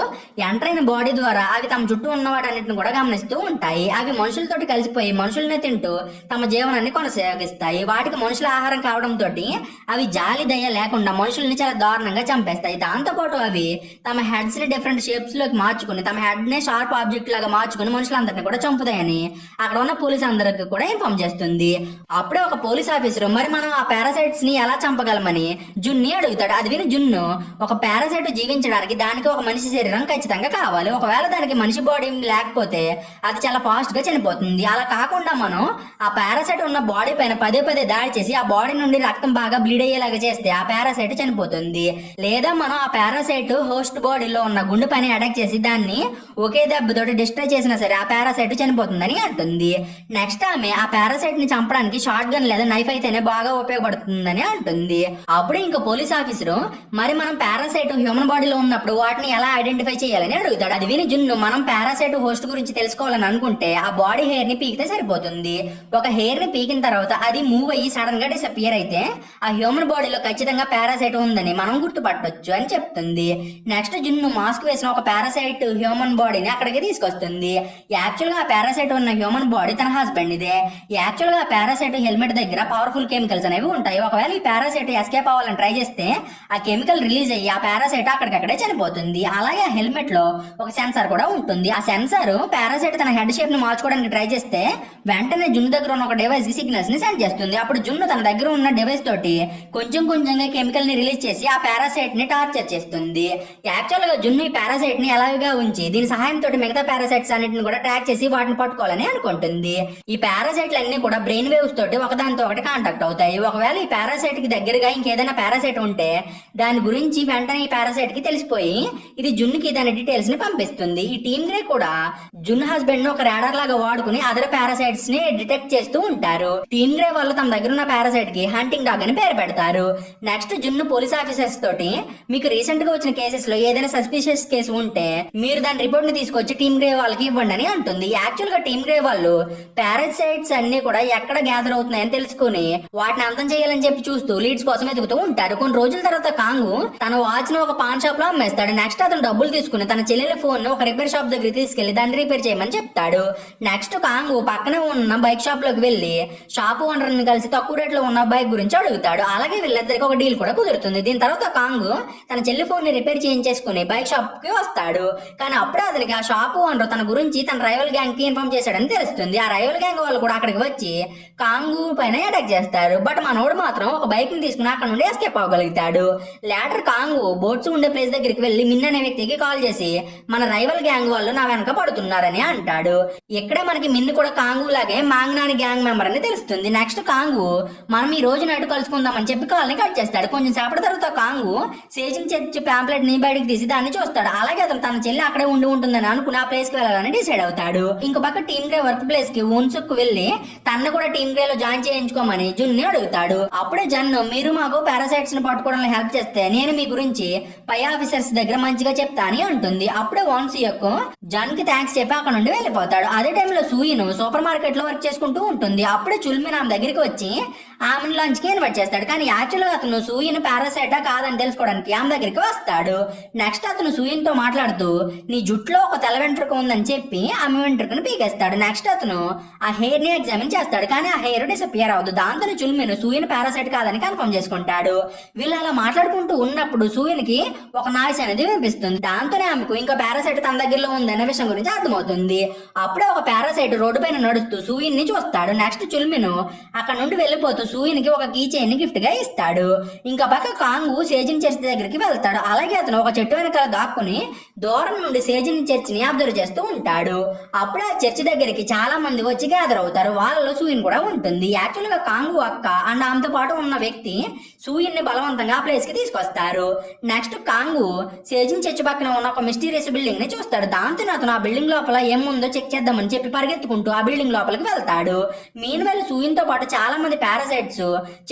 ఎంటర్ అయిన బాడీ ద్వారా అవి తమ చుట్టూ ఉన్న వాటన్నిటిని కూడా గమనిస్తూ ఉంటాయి. అవి మనుషులతోటి కలిసిపోయి మనుషుల్ని తింటూ తమ జీవనాన్ని కొనసాగిస్తాయి. వాటికి మనుషుల ఆహారం కావడంతో అవి జాలి దయ లేకుండా మనుషుల్ని చాలా దారుణంగా చంపేస్తాయి. దాంతో పాటు అవి తమ హెడ్స్ని డిఫరెంట్ షేప్స్లోకి మార్చుకుని తమ హెడ్ని షార్ప్ ఆబ్జెక్ట్ లాగా మార్చుకుని మనుషులందరినీ కూడా చంపుతాయని అక్కడ ఉన్న పోలీస్ అందరికి కూడా ఇన్ఫార్మ్ చేస్తుంది. అప్పుడే ఒక పోలీస్ ఆఫీసర్ మరి మనం ఆ పారాసైట్స్ని ఎలా చంపగలమని? జున్ని అడుగుతాడు. అది విని జున్ను ఒక పారాసైట్ జీవించడానికి దానికి ఒక మనిషి శరీరం ఖచ్చితంగా కావాలి. ఒకవేళ దానికి మనిషి బాడీ లేకపోతే అది చాలా ఫాస్ట్గా చనిపోతుంది. అలా కాకుండా మనం ఆ పారాసైట్ ఉన్న బాడీ పైన పదే పదే దాడి చేసి ఆ బాడీ నుండి రక్తం బాగా బ్లీడ్ అయ్యేలాగా చేస్తే ఆ పారాసైట్ చనిపోతుంది లేదా మనం ఆ పారాసైట్ హోస్ట్ బాడీలో ఉన్న గుండె పని అటాక్ చేసి దాన్ని ఒకే దెబ్బతోటి డిస్ట్రాయ్ చేసినా సరే ఆ పారాసైట్ చనిపోతుందని అంటుంది. నెక్స్ట్ ఆమె ఆ పారాసైట్ని చంపడానికి షార్ట్ గన్ లేదా నైఫ్ అయితేనే బాగా ఉపయోగపడుతుందని అంటుంది. అప్పుడు ఇంకా పోలీస్ ఆఫీసరు మరి మనం పారాసైట్ హ్యూమన్ బాడీలో ఉన్నప్పుడు వాటిని ఎలా ఐడెంటిఫై చేయాలని అడుగుతాడు. అది విని జున్ను మనం పారాసైట్ హోస్ట్ గురించి తెలుసుకోవాలని అనుకుంటే ఆ బాడీ హెయిర్ని పీకితే సరిపోతుంది. ఒక హెయిర్ని పీకిన తర్వాత అది మూవ్ అయ్యి సడన్గా డిసపియర్ అయితే ఆ హ్యూమన్ బాడీలో ఖచ్చితంగా పారాసైట్ ఉందని మనం గుర్తుపట్టొచ్చు అని చెప్తుంది. నెక్స్ట్ జున్ను మాస్క్ వేసిన ఒక పారాసైట్ హ్యూమన్ బాడీని అక్కడికి తీసుకొస్తుంది. యాక్చువల్గా ఆ పారాసైట్ ఉన్న హ్యూమన్ బాడీ తన హస్బెండ్ ఇదే యాక్చువల్గా పారాసైట్ హెల్మెట్ దగ్గర పవర్ఫుల్ కెమికల్స్ అనేవి ఉంటాయి. ఒకవేళ ఈ పారాసైట్ ఎస్కేప్ అవ్వాలని ట్రై చేస్తే ఆ కెమికల్ రిలీజ్ అయ్యి ఆ పారాసైట్ అక్కడికక్కడే చనిపోతుంది. అలాగే ఆ హెల్మెట్లో ఒక సెన్సార్ కూడా ఉంటుంది. ఆ సెన్సార్ పారాసైట్ తన హెడ్ షేప్ని మార్చుకోవడానికి ట్రై చేస్తే వెంటనే జున్ను దగ్గర ఉన్న ఒక డివైస్కి సిగ్నల్స్ని సెండ్ చేస్తుంది. అప్పుడు జున్ను తన దగ్గర ఉన్న డివైస్ తోటి కొంచెం కొంచెంగా కెమికల్ని రిలీజ్ చేసి ఆ పారాసైట్ని టార్చర్ చేస్తుంది. యాక్చువల్గా జున్ను ఈ పారాసైట్ని ఎలాగా ఉంచి దీని సహాయంతో మిగతా పారాసైట్స్ అన్నిటిని కూడా ట్రాక్ చేసి వాటిని పట్టుకోవాలని అనుకుంటుంది. ఈ పారాసైట్లు అన్ని కూడా బ్రెయిన్ వేవ్స్ తోటి ఒకదానితో ఒకటి కాంటాక్ట్ అవుతాయి. ఒకవేళ ఈ పారాసైట్కి దగ్గరగా ఇంకేదైనా పారాసైట్ ఉంటే దాని గురించి వెంటనే ఈ పారాసైట్కి తెలిసిపోయి ఇది జున్నుకి దాని డీటెయిల్స్ని పంపిస్తుంది. ఈ టీమ్ గ్రే కూడా జున్ హస్బెండ్ను ఒక రాడర్ లాగా వాడుకుని అదర్ పారాసైట్స్ని డిటెక్ట్ చేస్తూ ఉంటారు. టీమ్ గ్రే వాళ్ళు తమ దగ్గర ఉన్న పారాసైట్కి హంటింగ్ డాగ్ అని పేరు పెడతారు. నెక్స్ట్ జున్ను పోలీస్ ఆఫీసర్స్ తోటి మీకు రీసెంట్గా వచ్చిన కేసెస్లో ఏదైనా సస్పిషియస్ కేసు ఉంటే మీరు దాని రిపోర్ట్ని తీసుకొచ్చి టీమ్ గ్రే వాళ్ళకి ఇవ్వండి అని అంటుంది. యాక్చువల్గా టీమ్ గ్రే వాళ్ళు పారాసైట్స్ అన్ని కూడా ఎక్కడ గ్యాదర్ అవుతున్నాయని తెలుసుకుని వాటిని అంతం చేయాలని చెప్పి చూస్తూ లీడ్స్ కోసం ఎదుగుతూ ఉంటారు. కొన్ని రోజుల తర్వాత కాంగు తన వాచ్ను ఒక పాన్ షాప్లో అమ్మేస్తాడు. నెక్స్ట్ అతను డబ్బులు తీసుకుని తన చెల్లెల ఫోన్ ఒక రిపేర్ షాప్ దగ్గర తీసుకెళ్ళి దాన్ని రిపేర్ చేయమని చెప్తాడు. నెక్స్ట్ కాంగు పక్కనే ఉన్న బైక్ షాప్లోకి వెళ్ళి షాప్ ఓనర్ని కలిసి తక్కువ రేట్లో ఉన్న బైక్ గురించి అడుగుతాడు. అలాగే వీళ్ళిద్దరికి ఒక డీల్ కూడా కుదురుతుంది. దీని తర్వాత కాంగ్ తన చెల్లి ఫోన్ని రిపేర్ చేయించేసుకుని బైక్ షాప్కి వస్తాడు. కానీ అప్పుడే అతనికి ఆ షాప్ ఓనర్ తన గురించి తన రైవల్ గ్యాంగ్కి ఇన్ఫార్మ్ చేశాడని తెలుస్తుంది. ఆ రైవల్ గ్యాంగ్ వాళ్ళు కూడా అక్కడికి వచ్చి కాంగు పైన అటాక్ చేస్తారు బట్ మనోడు మాత్రం ఒక బైక్ని తీసుకుని అక్కడ నుండి ఎస్కేప్ అవ్వగలుగుతాడు. లేటర్ కాంగు బోట్స్ ఉండే ప్లేస్ దగ్గరికి వెళ్ళి మిన్ అనే వ్యక్తికి కాల్ చేసి మన రైవల్ గ్యాంగ్ వాళ్ళు నా వెనక పడుతున్నారని అంటాడు. ఇక్కడే మనకి మిన్ను కూడా కాంగు లాగే మాంగ్నాని గ్యాంగ్ మెంబర్ అని తెలుస్తుంది. నెక్స్ట్ కాంగు మనం ఈ రోజు నైట్ కలుసుకుందామని చెప్పి కాల్ని కట్ చేస్తాడు. కొంచెం సేపటి తర్వాత కాంగు సేజింగ్ చర్చి ప్యాంప్లెట్ని బయటికి తీసి దాన్ని చూస్తాడు. అలాగే అతను తన చెల్లి అక్కడే ఉండి ఉంటుందని అనుకుని ఆ ప్లేస్కి వెళ్ళాలని డిసైడ్ అవుతాడు. ఇంకో పక్క టీమ్ గ్రే వర్క్ ప్లేస్కి ఉన్సుక్ వెళ్ళి తన కూడా టీమ్ గ్రే జాయిన్ చేయించుకోమని జున్ని అడుగుతాడు. అప్పుడే జన్ మీరు మాకు పారాసైట్స్ని పట్టుకోవడంలో హెల్ప్ చేస్తే నేను మీ గురించి పై ఆఫీసర్స్ దగ్గర మంచిగా చెప్తా అని అంటుంది. అప్పుడే వాన్స్ యొక్క జన్కి థ్యాంక్స్ చెప్పి అక్కడ నుండి వెళ్ళిపోతాడు. అదే టైంలో సూయిను సూపర్ మార్కెట్లో వర్క్ చేసుకుంటూ ఉంటుంది. అప్పుడే చుల్మిన్ ఆమె దగ్గరికి వచ్చి ఆమెను లంచ్కి ఇన్వైట్ చేస్తాడు. కానీ యాక్చువల్గా అతను సూయిను పారాసైటా కాదని తెలుసుకోవడానికి ఆమె దగ్గరికి వస్తాడు. నెక్స్ట్ అతను సూయిన్తో మాట్లాడుతూ నీ జుట్లో ఒక తెల్ల వెంట్రుక ఉందని చెప్పి ఆమె వెంట్రుకను పీకేస్తాడు. నెక్స్ట్ అతను ఆ హెయిర్ని ఎగ్జామిన్ చేస్తాడు. కానీ ఆ హెయిర్ డిసపియర్ అవ్వదు దాంతో చుల్మిన్ సూయన్ పారాసైట్ కాదని కన్ఫర్మ్ చేసుకుంటాడు. వీళ్ళు అలా మాట్లాడుకుంటూ ఉన్నప్పుడు సూయిన్కి ఒక నాయిస్ అనేది వినిపిస్తుంది. దాంతోనే ఆమెకు ఇంకా పారాసైట్ తన దగ్గరలో ఉందనే విషయం గురించి అర్థమవుతుంది. అప్పుడే ఒక పారాసైట్ రోడ్డు పైన నడుస్తూ సూయన్ని చూస్తాడు. నెక్స్ట్ చుల్మిన్ అక్కడ నుండి వెళ్ళిపోతూ సూయన్కి ఒక కీ చైన్ గిఫ్ట్గా ఇస్తాడు. ఇంకా పక్క కాంగు సేజిన్ చర్చ్ దగ్గరికి వెళ్తాడు. అలాగే అతను ఒక చెట్టు వెనకాల దాక్కుని దూరం నుండి సేజిన్ చర్చ్ని అబ్జర్వ్ చేస్తూ ఉంటాడు. అప్పుడే ఆ చర్చ్ దగ్గరికి చాలా మంది వచ్చి గ్యాదర్ అవుతారు. వాళ్ళలో సూయన్ కూడా ఉంటుంది. యాక్చువల్గా కాంగు అక్క అండ్ ఆమెతో పాటు ఉన్న వ్యక్తి సూయన్ని బలవంతంగా ఆ ప్లేస్కి తీసుకొస్తారు. నెక్స్ట్ కాంగు సేజిన్ చర్చి పక్కన ఉన్న ఒక మిస్టీరియస్ బిల్డింగ్ని చూస్తాడు. దాంతో అతను ఆ బిల్డింగ్ లోపల ఏముందో చెక్ చేద్దామని చెప్పి పరిగెత్తుకుంటూ ఆ బిల్డింగ్ లోపలికి వెళ్తాడు. మీన్ వెల్ సూయిన్ పాటు చాలా మంది పారాసైట్స్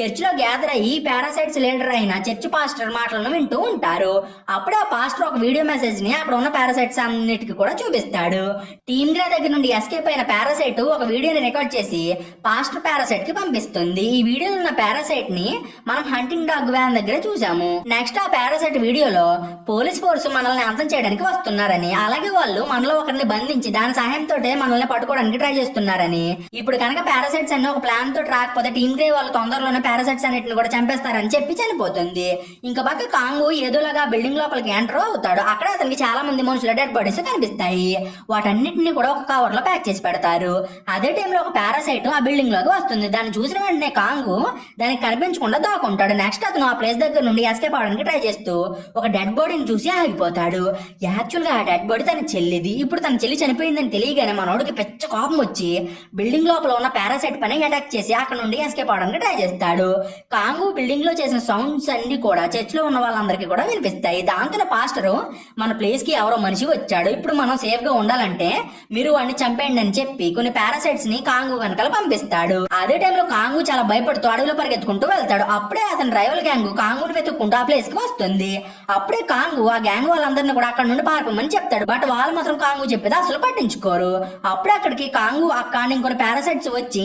చర్చ్లో గ్యాదర్ అయ్యి పారాసైట్స్ లీడర్ అయిన చర్చ్ పాస్టర్ మాటలను వింటూ ఉంటారు. అప్పుడే ఆ పాస్టర్ ఒక వీడియో మెసేజ్ని అక్కడ ఉన్న పారాసైట్స్ అన్నిటికీ కూడా చూపిస్తాడు. టీమ్ గ్రే దగ్గర నుండి ఎస్కేప్ అయిన పారాసైట్ ఒక వీడియోని రికార్డ్ చేసి మాస్టర్ పారాసైట్కి పంపిస్తుంది. ఈ వీడియోలో ఉన్న పారాసైట్ని మనం హంటింగ్ డాగ్ వ్యాన్ దగ్గర చూసాము. నెక్స్ట్ ఆ పారాసైట్ వీడియోలో పోలీస్ ఫోర్స్ మనల్ని అంతం చేయడానికి వస్తున్నారని అలాగే వాళ్ళు మనలో ఒకరిని బంధించి దాని సహాయంతో మనల్ని పట్టుకోవడానికి ట్రై చేస్తున్నారని. ఇప్పుడు కనుక పారాసైట్స్ అన్ని ఒక ప్లాన్తో రాకపోతే టీమ్ గ్రే వాళ్ళు తొందరలోనే పారాసైట్స్ అన్నిటిని కూడా చంపేస్తారని చెప్పి చనిపోతుంది. ఇంకా పక్క కాంగు ఏదోలాగా బిల్డింగ్ లోపలికి ఎంటర్ అవుతాడు. అక్కడ అతనికి చాలా మంది మనుషుల డెడ్ బాడీస్ కనిపిస్తాయి. వాటన్నిటిని కూడా ఒక కవర్లో ప్యాక్ చేసి పెడతారు. అదే టైంలో ఒక పారాసైట్ ఆ బిల్డింగ్ లోకి వస్తుంది. దాన్ని చూసిన వెంటనే కాంగు దానికి కనిపించకుండా దాక్కుంటాడు. నెక్స్ట్ అతను ఆ ప్లేస్ దగ్గర నుండి ఎస్కేప్ అవడానికి ట్రై చేస్తూ ఒక డెడ్ బాడీని చూసి ఆగిపోతాడు. యాక్చువల్గా ఆ డెడ్ బాడీ తన చెల్లిది. ఇప్పుడు తన చెల్లి చనిపోయిందని తెలియగానే మనోడికి పెచ్చ కోపం వచ్చి బిల్డింగ్ లోపల ఉన్న పారాసైట్ పని అటాక్ చేసి అక్కడ నుండి ఎస్కేప్ అవడానికి ట్రై చేస్తాడు. కాంగు బిల్డింగ్లో చేసిన సౌండ్స్ అన్ని కూడా చర్చ్లో ఉన్న వాళ్ళందరికీ కూడా వినిపిస్తాయి. దాంతో పాస్టర్ మన ప్లేస్కి ఎవరో మనిషి వచ్చాడు. ఇప్పుడు మనం సేఫ్గా ఉండాలంటే మీరు వాడిని చంపేయండి అని చెప్పి కొన్ని పారాసైట్స్ని కాంగు వెనకాల పంపిస్తాడు. అదే టైంలో కాంగు చాలా భయపడుతూ అడవిలో పరిగెత్తుకుంటూ వెళ్తాడు. అప్పుడే అతని రైవల్ గ్యాంగ్ కాంగుని వెతుక్కుంటూ ఆ ప్లేస్కి వస్తుంది. అప్పుడే కాంగు ఆ గ్యాంగ్ వాళ్ళందరినీ కూడా అక్కడ నుండి పారిపోమని చెప్తాడు. బట్ వాళ్ళు మాత్రం కాంగు చెప్పేది అసలు పట్టించుకోరు. అప్పుడే అక్కడికి కాంగు అక్క ఇంకొన్ని పారాసైట్స్ వచ్చి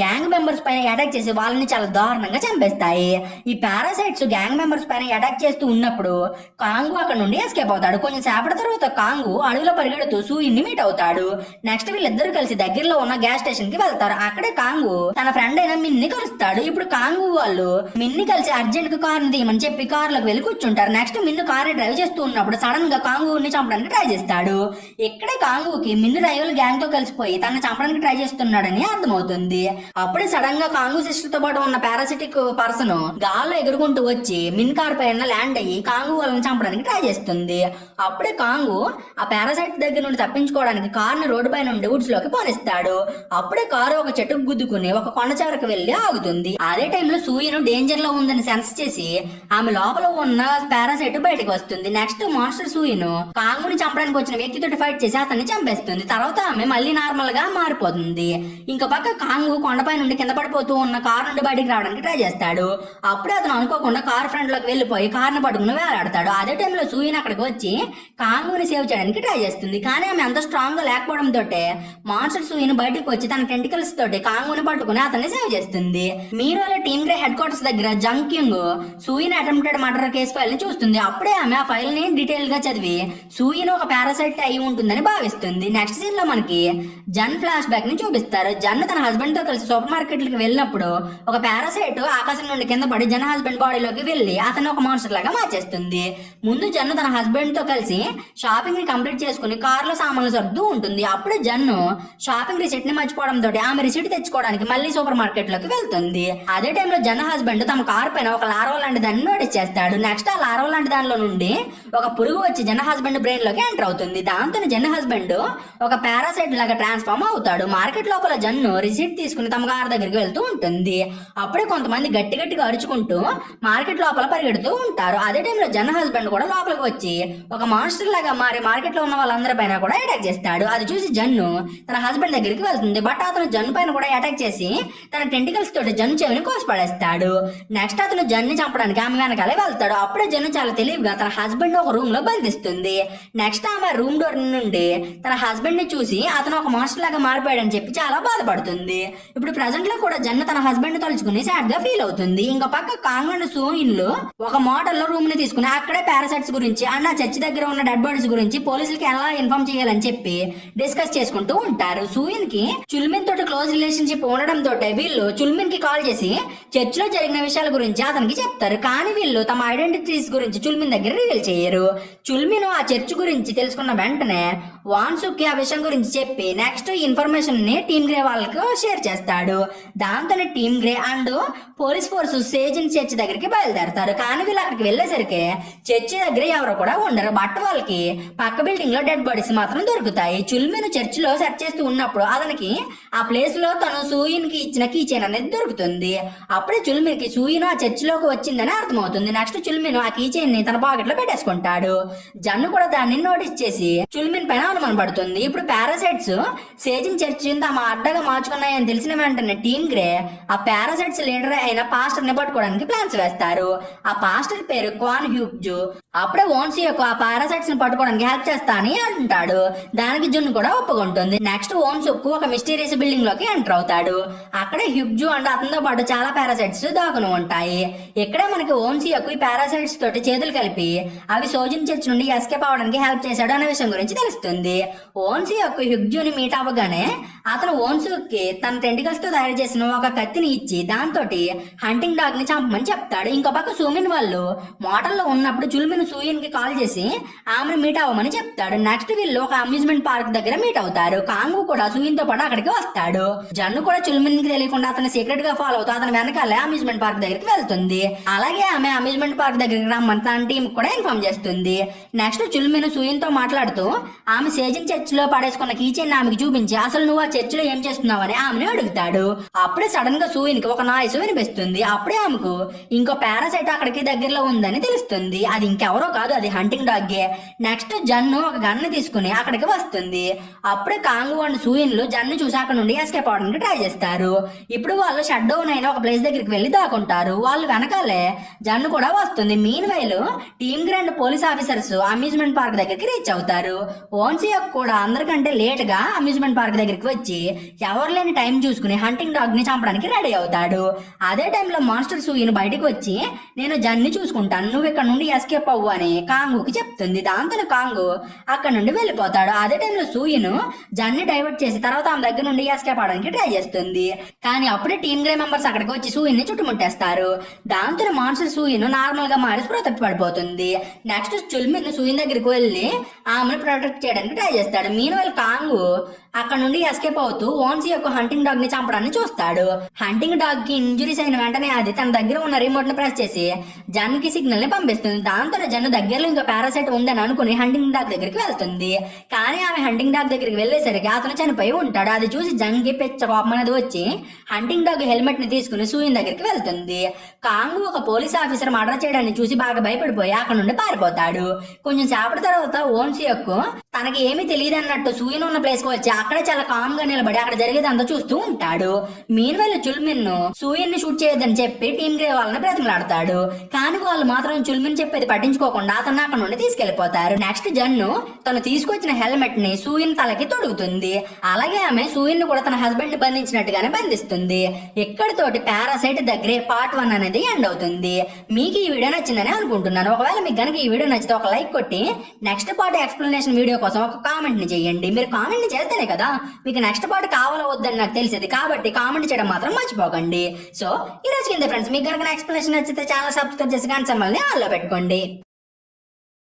గ్యాంగ్ మెంబర్స్ పైన అటాక్ చేసి వాళ్ళని చాలా దారుణంగా చంపేస్తాయి. ఈ పారాసైట్స్ గ్యాంగ్ మెంబర్స్ పైన అటాక్ చేస్తూ ఉన్నప్పుడు కాంగు అక్కడ నుండి ఎస్కేప్ అవుతాడు. కొంచెం సేపటి తర్వాత కాంగు అడవిలో పరిగెడుతూ సూయిని మీట్ అవుతాడు. నెక్స్ట్ వీళ్ళిద్దరూ కలిసి దగ్గరలో ఉన్న గ్యాస్ స్టేషన్కి వెళ్తారు. అక్కడే కాంగు తన ఫ్రెండ్ అయిన మిన్ని కలుస్తాడు. ఇప్పుడు కాంగు వాళ్ళు మిన్ని కలిసి అర్జెంట్గా కార్ తీయమని చెప్పి కార్లోకి వెళ్ళి కూర్చుంటారు. నెక్స్ట్ మిన్ను కార్ డ్రైవ్ చేస్తూ ఉన్నప్పుడు సడన్గా కాంగుని చంపడానికి ట్రై చేస్తాడు. ఇక్కడే కాంగుకి మిన్ను రైవల్ గ్యాంగ్తో కలిసిపోయి తన చంపడానికి ట్రై చేస్తున్నాడని అర్థమవుతుంది. అప్పుడే సడన్గా కాంగు సిస్టర్తో పాటు ఉన్న పారాసిటిక్ పర్సన్ గాల్లో ఎగురుకుంటూ వచ్చి మిన్ కార్ పైన ల్యాండ్ అయ్యి కాంగు వాళ్ళని చంపడానికి ట్రై చేస్తుంది. అప్పుడే కాంగు ఆ పారాసైట్ దగ్గర నుండి తప్పించుకోవడానికి కార్ని రోడ్డు పైన నుండి వుడ్స్లోకి పోనిస్తాడు అప్పుడే కారు ఒక చెట్టుకు గుద్దుకుని ఒక కొండ చివరకు వెళ్ళి ఆగుతుంది. అదే టైంలో సూయను డేంజర్లో ఉందని సెన్స్ చేసి ఆమె లోపల ఉన్న పారాసైట్ బయటకు వస్తుంది. నెక్స్ట్ మాస్టర్ సూయను కాంగుని చంపడానికి వచ్చిన వ్యక్తితో ఫైట్ చేసి అతన్ని చంపేస్తుంది. తర్వాత ఆమె మళ్ళీ నార్మల్గా మారిపోతుంది. ఇంకా పక్క కాంగు కొండపై నుండి కింద పడిపోతూ ఉన్న కారు నుండి బయటకు రావడానికి ట్రై చేస్తాడు. అప్పుడే అతను అనుకోకుండా కార్ ఫ్రంట్లోకి వెళ్ళిపోయి కార్ని పట్టుకుని వేలాడతాడు. అదే టైంలో సూయన్ అక్కడికి వచ్చి కాంగుని సేవ్ చేయడానికి ట్రై చేస్తుంది. కానీ ఆమె అంత స్ట్రాంగ్గా లేకపోవడం మాన్సర్ మాన్స్టర్ సూయన్ బయటకు వచ్చి తన టెంటికల్స్ తోటి కాంగుని పట్టుకుని అతన్ని సేవ్ చేస్తుంది. మీరు అలా టీమ్ గ్రే హెడ్ క్వార్టర్స్ దగ్గర జంకింగ్ సూయిన్ అటెంప్టెడ్ మర్డర్ కేసు ఫైల్ని చూస్తుంది. అప్పుడే ఆమె ఆ ఫైల్ని డీటెయిల్గా చదివి సూయిన్ ఒక పారాసైట్ అయి ఉంటుందని భావిస్తుంది. నెక్స్ట్ సీన్లో మనకి జన్ ఫ్లాష్ బ్యాక్ని చూపిస్తారు. జన్ తన హస్బెండ్తో కలిసి సూపర్ మార్కెట్కి వెళ్ళినప్పుడు ఒక పారాసైట్ ఆకాశం నుండి కింద పడి జన్ హస్బెండ్ బాడీలోకి వెళ్ళి అతను ఒక మాన్స్టర్ లాగా మార్చేస్తుంది. ముందు జన్ను తన హస్బెండ్తో కలిసి షాపింగ్ని కంప్లీట్ చేసుకుని కార్లో సామాన్లు సర్దుతూ ఉంటుంది. అప్పుడే జన్ను షాపింగ్ రిసిట్ని మర్చిపోవడం తోటి ఆమె రిసిట్ తీసుకోవడానికి మళ్ళీ సూపర్ మార్కెట్లోకి వెళ్తుంది. అదే టైంలో జన హస్బెండ్ తమ కార్ పైన ఒక లారో లాంటి దాన్ని నోటీస్ చేస్తాడు. నెక్స్ట్ ఆ లారో లాంటి దానిలో నుండి ఒక పురుగు వచ్చి జన హస్బెండ్ బ్రెయిన్లోకి ఎంటర్ అవుతుంది. దాంతో జన హస్బెండ్ ఒక పారాసైట్ లాగా ట్రాన్స్ఫార్మ్ అవుతాడు. మార్కెట్ లోపల జన్ను రిసిట్ తీసుకుని తమ కార్ దగ్గరికి వెళ్తూ ఉంటుంది. అప్పుడే కొంతమంది గట్టి గట్టిగా అరుచుకుంటూ మార్కెట్ లోపల పరిగెడుతూ ఉంటారు. అదే టైంలో జన హస్బెండ్ కూడా లోపలికి వచ్చి ఒక మాన్స్టర్ లాగా మారి మార్కెట్లో ఉన్న వాళ్ళందరి పైన కూడా అటాక్ చేస్తాడు. అది చూసి జన్ను తన హస్బెండ్ దగ్గరికి వెళ్తుంది. బట్ అతను జన్ను పైన కూడా అటాక్ చేసి తన టెంటికల్స్ తోటి జన్ను చెవిని కోసపడేస్తాడు నెక్స్ట్ అతను జన్ను చంపడానికి ఆమె వెనకాలే వెళ్తాడు. అప్పుడే జన్ను చాలా తెలివిగా తన హస్బెండ్ ఒక రూమ్లో బంధిస్తుంది. నెక్స్ట్ ఆమె రూమ్ డోర్ నుండి తన హస్బెండ్ని చూసి అతను ఒక మాస్టర్ లాగా మారిపోయాడని చెప్పి చాలా బాధపడుతుంది. ఇప్పుడు ప్రజెంట్లో కూడా జన్ను తన హస్బెండ్ తలుచుకుని సాడ్గా ఫీల్ అవుతుంది. ఇంకా పక్క కాంగ్ సూయిన్లు ఒక మోడల్లో రూమ్ని తీసుకుని అక్కడే పారాసైట్స్ గురించి అండ్ చర్చి దగ్గర ఉన్న డెడ్ బాడీస్ గురించి పోలీసులకి ఎలా ఇన్ఫార్మ్ చేయాలని చెప్పి డిస్కస్ చేసుకుంటూ ఉంటారు. సూయిన్కి చుల్మిన్ తోటి క్లోజ్ రిలేషన్షిప్ ఉండడం తోటే వీళ్ళు చుల్మిన్కి కాల్ చేసి చర్చ్లో జరిగిన విషయాల గురించి అతనికి చెప్తారు. కానీ వీళ్ళు తమ ఐడెంటిటీస్ గురించి చుల్మిన్ దగ్గర రివీల్ చేయరు. చుల్మిన్ ఆ చర్చ్ గురించి తెలుసుకున్న వెంటనే వాన్సుక్ ఆ విషయం గురించి చెప్పి నెక్స్ట్ ఇన్ఫర్మేషన్ని టీమ్ గ్రే వాళ్ళకు షేర్ చేస్తాడు. దాంతోనే team grey and police force Sejin church దగ్గరికి బయలుదేరతారు. కానీ వీళ్ళు అక్కడికి వెళ్ళేసరికి చర్చి దగ్గర ఎవరు కూడా ఉండరు. బట్ వాళ్ళకి పక్క బిల్డింగ్లో డెడ్ బాడీస్ మాత్రం దొరుకుతాయి. చుల్మిన్ చర్చ్లో సెర్చ్ చేస్తూ ఉన్నప్పుడు అతనికి ఆ ప్లేస్లో తను సూయిన్కి ఇచ్చిన కీ చైన్ అనేది దొరుకుతుంది. అప్పుడే చుల్మిన్కి సూయిన్ ఆ చర్చ్లోకి వచ్చిందని అర్థమవుతుంది. నెక్స్ట్ చుల్మిన్ ఆ కీ చైన్ని తన పాకెట్లో పెట్టేసుకుంటాడు. జన్ను కూడా దాన్ని నోటీస్ చేసి చుల్మిన్ పైన అనుమానం పడుతుంది. ఇప్పుడు పారాసైట్స్ సేజిన్ చర్చ్ తమ అడ్డగా మార్చుకున్నాయని తెలిసిన వెంటనే టీమ్ గ్రే ఆ పారాసైట్స్ లీడర్ అయిన పాస్టర్ని పట్టుకోవడానికి ప్లాన్స్ వేస్తారు. ఆ పాస్టర్ పేరు క్వాన్ హ్యూబ్జు. అప్పుడే ఓన్సీ యొక్క ఆ పారాసైట్స్ని పట్టుకోవడానికి హెల్ప్ చేస్తా అని అంటాడు. దానికి జున్ను కూడా ఒప్పుకుంటుంది. నెక్స్ట్ ఓన్సుక్ ఒక మిస్టీరియస్ బిల్డింగ్లోకి ఎంటర్ వెళ్తాడు అక్కడ హిబ్జు అండ్ అతనితో పాటు చాలా పారాసైట్స్ దాగుని ఉంటాయి. ఇక్కడే మనకి ఓన్సీ యొక్క ఈ పారాసైట్స్ తోటి చేతులు కలిపి అవి సోజిన్ చర్చ్ నుండి ఎస్కేప్ అవడానికి హెల్ప్ చేశాడు అనే విషయం గురించి తెలుస్తుంది. ఓన్సీ యొక్క హిబ్జుని మీట్ అవ్వగానే అతను ఓన్సుకి తన టెంటికల్స్తో తయారు చేసిన ఒక కత్తిని ఇచ్చి దాంతో హంటింగ్ డాగ్ని చంపమని చెప్తాడు. ఇంకో పక్క సూమిన్ వాళ్ళు మోటల్లో ఉన్నప్పుడు చుల్మిన్ సూయిన్కి కాల్ చేసి ఆమెను మీట్ అవ్వమని చెప్తాడు. నెక్స్ట్ వీళ్ళు ఒక అమ్యూజ్మెంట్ పార్క్ దగ్గర మీట్ అవుతారు. కాంగు కూడా సూయిన్తో పాటు అక్కడికి వస్తాడు. జన్ను కూడా చుల్మిన్ తెలియకుండా అతను సీక్రెట్గా ఫాలో అవుతూ అతని వెనకాలే అమ్యూజ్మెంట్ పార్క్ దగ్గరికి వెళ్తుంది. అలాగే ఆమె అమ్యూజ్మెంట్ పార్క్ దగ్గరికి రమ్మని తన టీం కూడా ఇన్ఫార్మ్ చేస్తుంది. నెక్స్ట్ చుల్మిన్ సూయన్తో మాట్లాడుతూ ఆమె సేజిన్ చర్చ్లో పడేసుకున్న కీచెన్ ఆమెకి చూపించి అసలు నువ్వు ఆ చర్చ్లో ఏం చేస్తున్నావు అని ఆమెను అడుగుతాడు. అప్పుడే సడన్గా సూయన్కి ఒక నాయసు వినిపిస్తుంది. అప్పుడే ఆమెకు ఇంకో పారాసైట్ అక్కడికి దగ్గరలో ఉందని తెలుస్తుంది. అది ఇంకెవరో కాదు అది హంటింగ్ డాగ్గే నెక్స్ట్ జన్ను ఒక గన్ను తీసుకుని అక్కడికి వస్తుంది. అప్పుడే కాంగు అండ్ సూయన్లు జన్ను చూసి అక్కడ నుండి ఎస్కేప్ అవడానికి ట్రై చేస్తారు ఇప్పుడు వాళ్ళు షట్ డౌన్ అయిన ఒక ప్లేస్ దగ్గరికి వెళ్ళి దాక్కుంటారు. వాళ్ళు వెనకాలే జన్ను కూడా వస్తుంది. Meanwhile team grand police officers amusement park దగ్గరికి రీచ్ అవుతారు. ఓన్సియక్ కూడా అందరికంటే లేట్గా అమ్యూజ్మెంట్ పార్క్ దగ్గరికి వచ్చి ఎవరు లేని టైం చూసుకుని హంటింగ్ డాగ్ని చంపడానికి రెడీ అవుతాడు. అదే టైంలో మాస్టర్ సూయిన్ బయటకు వచ్చి నేను జన్ని చూసుకుంటాను. నువ్వు ఇక్కడ నుండి ఎస్కేప్ అవ్వు అని కాంగుకి చెప్తుంది. దాంతో కాంగు అక్కడ నుండి వెళ్ళిపోతాడు. అదే టైంలో సూయిన్ జన్ని డైవర్ట్ చేసి తర్వాత ఆమె దగ్గర నుండి ఎస్కేప్ అవడానికి ట్రై చేస్తుంది. కానీ అప్పుడే టీమ్ గ్రే మెంబర్స్ అక్కడికి వచ్చి సూయన్ని చుట్టుముట్టేస్తారు. దాంతో మాన్సర్ సూయిన్ నార్మల్గా మారి స్పృహ పడిపోతుంది. నెక్స్ట్ చుల్మిన్ సూయిన్ దగ్గరికి వెళ్ళి ఆమెను ప్రొటెక్ట్ చేయడానికి ట్రై చేస్తాడు. మీన్ వాళ్ళు కాంగు అక్కడ నుండి ఎస్కేప్ అవుతూ ఓన్సీ యొక్క హంటింగ్ డాగ్ని చంపడాన్ని చూస్తాడు. హంటింగ్ డాగ్కి ఇంజురీస్ అయిన వెంటనే అది తన దగ్గర ఉన్న రిమోట్ని ప్రెస్ చేసి జన్కి సిగ్నల్ని పంపిస్తుంది. దాంతో జన్ దగ్గరలో ఇంకా పారాసైట్ ఉందని అనుకుని హంటింగ్ డాగ్ దగ్గరికి వెళ్తుంది. కానీ ఆమె హంటింగ్ డాగ్ దగ్గరికి వెళ్ళేసరికి అతను చనిపోయి ఉంటాడు. అది చూసి జన్కి పెచ్చ కోపం అనేది వచ్చి హంటింగ్ డాగ్ హెల్మెట్ని తీసుకుని సూయన్ దగ్గరికి వెళ్తుంది. కాంగు ఒక పోలీస్ ఆఫీసర్ మర్డర్ చేయడాన్ని చూసి బాగా భయపడిపోయి అక్కడ నుండి పారిపోతాడు. కొంచెం సేపటి తర్వాత ఓన్సీ యొక్క తనకి ఏమీ తెలియదు అన్నట్టు సూయన్ ఉన్న ప్లేస్కి వచ్చి అక్కడ చాలా కామ్గా నిలబడి అక్కడ జరిగేదంతా చూస్తూ ఉంటాడు. మీన్ వెళ్ళి చుల్మిన్ సూయన్ని షూట్ చేయొద్దని చెప్పి టీమ్ గ్రే వాళ్ళని బ్రతిమలాడతాడు. కానీ వాళ్ళు మాత్రం చుల్మిన్ చెప్పేది పట్టించుకోకుండా అతను అక్కడ నుండి తీసుకెళ్ళిపోతారు నెక్స్ట్ జన్ను తను తీసుకొచ్చిన హెల్మెట్ని సూయన్ తలకి తొడుగుతుంది. అలాగే ఆమె సూయన్ కూడా తన హస్బెండ్ని బంధించినట్టుగానే బంధిస్తుంది. ఇక్కడితోటి పారాసైట్ దగ్గరే పార్ట్ వన్ అనేది ఎండ్ అవుతుంది. మీకు ఈ వీడియో నచ్చిందని అనుకుంటున్నాను. ఒకవేళ మీకు కనుక ఈ వీడియో నచ్చితే ఒక లైక్ కొట్టి నెక్స్ట్ పార్ట్ ఎక్స్ప్లెనేషన్ వీడియో కోసం ఒక కామెంట్ని చేయండి. మీరు కామెంట్ చేస్తేనే కదా మీకు నెక్స్ట్ పార్ట్ కావాలో వద్దని నాకు తెలిసేది. కాబట్టి కామెంట్ చేయడం మాత్రం మర్చిపోకండి. సో ఈ రోజు కింద ఫ్రెండ్స్ మీకు కనుక ఎక్స్ప్లెనేషన్ నచ్చితే ఛానల్ సబ్స్క్రైబ్ చేసి కానీ సమ్మల్ని ఆన్లో పెట్టుకోండి.